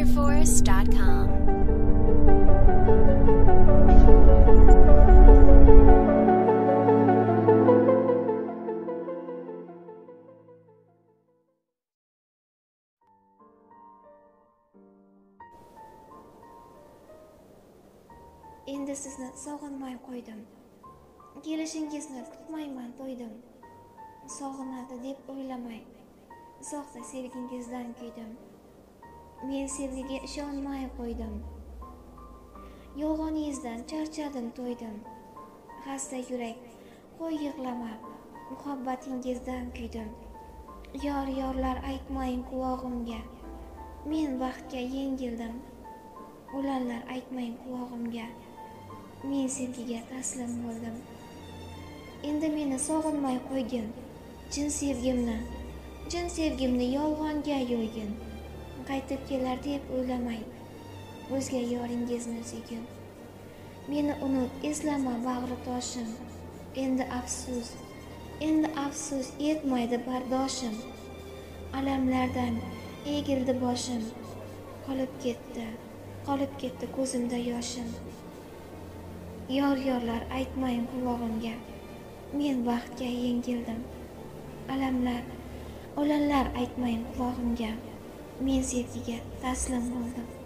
NatureForest.com. endi sizni sog'inmay qo'ydim. Kelishingizni kutmayman to'ydim. Sog'inadi deb o'ylamang soxta sevgingizdan kuydim men sevgiga ishonmay qo'ydim. Yolg'oningizdan charchadim to'ydim. Xasta yurak qo'y yig'lama muhabbatingizdan kuydim. Yor yorlar aytmang qulog'imga. Men baxtga yengildim. O'lanlar aytmang qulog'imga. Men sevgiga taslim bo'ldim. Endi meni sog'inmay qo'ygin. Chin sevgimni chin sevgimni yolg'onga yo'ygin. Qaytib kelar deb o'ylamang o'zga yoringizni suygin meni unut eslama bag'ri toshim endi afsus endi afsus yetmaydi bardoshim. Alamlardan egildi boshim. Qolib ketdi qolib ketdi ko'zimda yoshim. Yor yorlar aytmang qulog'imga. Men baxtga yengildim. Alamlar o'lanlar aytmang qulog'imga. Men sevgiga taslim bo'ldim.